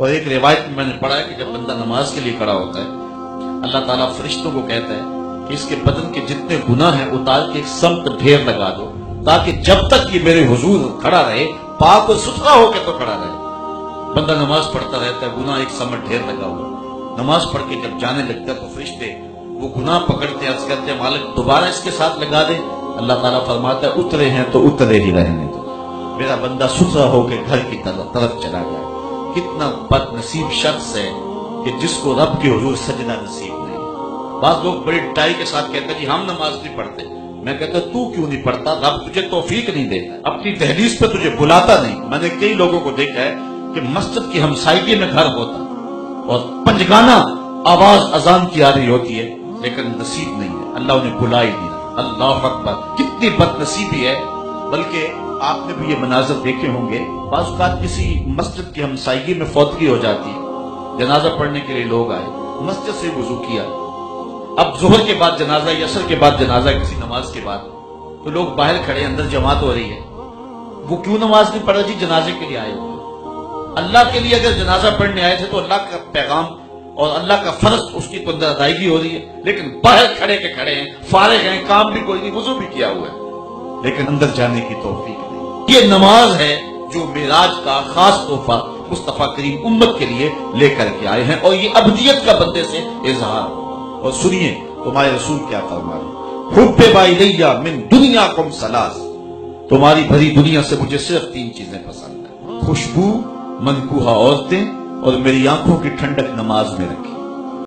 اور ایک روایت میں نے پڑھا ہے کہ جب بندہ نماز کے لیے کھڑا ہوتا ہے، اللہ تعالیٰ فرشتوں کو کہتا ہے کہ اس کے بدن کے جتنے گناہ ہیں، اتار کے ایک سمت ڈھیر لگا دو تاکہ جب تک یہ میرے حضور کھڑا رہے، پاک و ستھرا ہو کے تو کھڑا رہے۔ بندہ نماز پڑھتا رہتا ہے، گناہ ایک سمت ڈھیر لگا ہوا نماز پڑھ کے جب جانے لگتا ہے تو فرشتے وہ گناہ پکڑتے، عرض کرتے ہیں مالک دوبارہ اس کے ساتھ لگا دے۔ اللہ تعالیٰ فرماتا ہے، اترے ہیں تو اترے ہی رہنے دو میرا بندہ ستھرا ہو کے گھر کی طرف طرف چلا گیا۔ کتنا بد نصیب شخص ہے کہ جس کو رب کے حضور سجنا نصیب نہیں۔ بعض لوگ بڑی ٹائی کے ساتھ کہتے ہیں جی ہم نماز نہیں پڑھتے۔ میں کہتا تو کیوں نہیں پڑھتا؟ رب تجھے توفیق نہیں دیتا، اپنی دہلیز پہ تجھے بلاتا نہیں۔ میں نے کئی لوگوں کو دیکھا ہے کہ مسجد کی ہمسائیگی میں گھر ہوتا اور پنجگانا آواز اذان کی آ رہی ہوتی ہے، لیکن نصیب نہیں ہے، اللہ انہیں بلا ہی نہیں۔ اللہ اکبر، کتنی بد نصیبی ہے، بلکہ آپ نے بھی یہ مناظر دیکھے ہوں گے۔ بعض اوقات کسی مسجد کی ہمسائیگی میں فوتگی ہو جاتی۔ ہے جنازہ پڑھنے کے لیے لوگ آئے۔ مسجد سے وضو کیا۔ اب ظہر کے بعد جنازہ یا اثر کے بعد جنازہ، کسی نماز کے بعد۔ تو لوگ باہر کھڑے، اندر جماعت ہو رہی ہے۔ وہ کیوں نماز نہیں پڑھ رہا جی؟ جنازے کے لیے آئے ہوئے اللہ کے لیے اگر جنازہ پڑھنے آئے تھے تو اللہ کا پیغام اور اللہ کا فرض اس کی تو اندر ادائیگی ہو رہی ہے۔ لیکن باہر کھڑے کے کھڑے ہیں، فارغ ہیں، کام بھی کوئی نہیں، وضو بھی کیا ہوا ہے۔ لیکن اندر جانے کی توفیق نہیں۔ یہ نماز ہے جو میراج کا خاص تحفہ مصطفیٰ کریم امت کے لیے لے کر کے آئے ہیں اور یہ ابدیت کا بندے سے اظہار اور سنیے تمہارے رسول کیا فرما رہے حب بائی من دنیا کم سلاس تمہاری بھری دنیا سے مجھے صرف تین چیزیں پسند ہیں۔ خوشبو، منکوہا عورتیں اور میری آنکھوں کی ٹھنڈک نماز میں رکھی